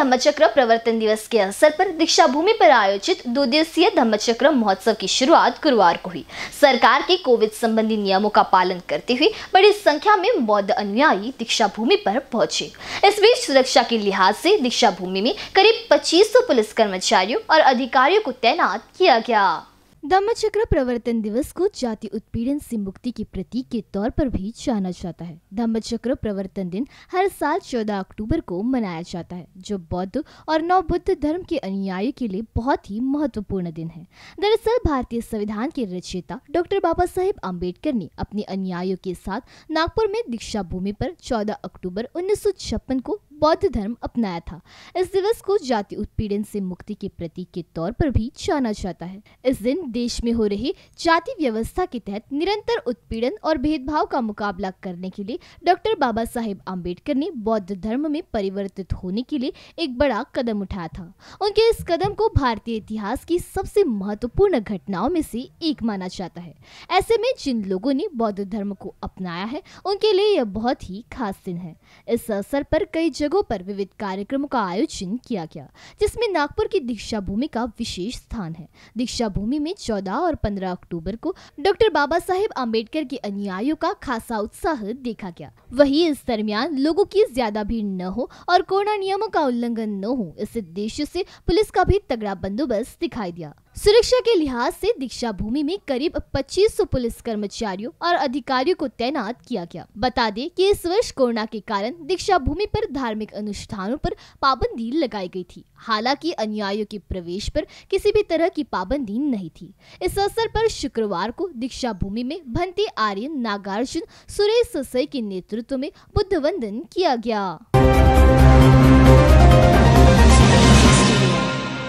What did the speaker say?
धम्मचक्र प्रवर्तन दिवस के अवसर पर दीक्षा भूमि पर आयोजित दो दिवसीय धम्मचक्र महोत्सव की शुरुआत गुरुवार को हुई। सरकार के कोविड संबंधी नियमों का पालन करते हुए बड़ी संख्या में बौद्ध अनुयायी दीक्षा भूमि पर पहुँचे। इस बीच सुरक्षा के लिहाज से दीक्षा भूमि में करीब पच्चीस पुलिस कर्मचारियों और अधिकारियों को तैनात किया गया। धम्मचक्र प्रवर्तन दिवस को जाति उत्पीड़न से मुक्ति के प्रतीक के तौर पर भी जाना जाता है। धम्मचक्र प्रवर्तन दिन हर साल 14 अक्टूबर को मनाया जाता है, जो बौद्ध और नव बुद्ध धर्म के अनुयायियों के लिए बहुत ही महत्वपूर्ण दिन है। दरअसल भारतीय संविधान के रचयिता डॉक्टर बाबा साहेब आम्बेडकर ने अपने अनुयायियों के साथ नागपुर में दीक्षा भूमि पर 14 अक्टूबर उन्नीस सौ छप्पन को बौद्ध धर्म अपनाया था। इस दिवस को जाति उत्पीड़न से मुक्ति के प्रतीक के तौर पर भी जाना जाता है। इस दिन देश में हो रही जाति व्यवस्था के तहत निरंतर उत्पीड़न और भेदभाव का मुकाबला करने के लिए डॉक्टर बाबा साहेब आम्बेडकर ने बौद्ध धर्म में परिवर्तित होने के लिए एक बड़ा कदम उठाया था। उनके इस कदम को भारतीय इतिहास की सबसे महत्वपूर्ण घटनाओं में से एक माना जाता है। ऐसे में जिन लोगों ने बौद्ध धर्म को अपनाया है, उनके लिए यह बहुत ही खास दिन है। इस अवसर पर कई जगहों पर विविध कार्यक्रमों का आयोजन किया गया, जिसमें नागपुर की दीक्षा भूमि का विशेष स्थान है। दीक्षा भूमि में 14 और 15 अक्टूबर को डॉक्टर बाबा साहेब अंबेडकर के अनुयायियों का खासा उत्साह देखा गया। वही इस दरमियान लोगों की ज़्यादा भीड़ न हो और कोरोना नियमों का उल्लंघन न हो, इस उद्देश्य से पुलिस का भी तगड़ा बंदोबस्त दिखाई दिया। सुरक्षा के लिहाज से दीक्षा भूमि में करीब 2500 पुलिस कर्मचारियों और अधिकारियों को तैनात किया गया। बता दें कि इस वर्ष कोरोना के कारण दीक्षा भूमि पर धार्मिक अनुष्ठानों पर पाबंदी लगाई गई थी। हालाँकि अनुयायियों के प्रवेश पर किसी भी तरह की पाबंदी नहीं थी। इस अवसर पर शुक्रवार को दीक्षा भूमि में भंते आर्यन नागार्जुन सुरेश ससई के नेतृत्व में बुद्ध वंदन किया गया।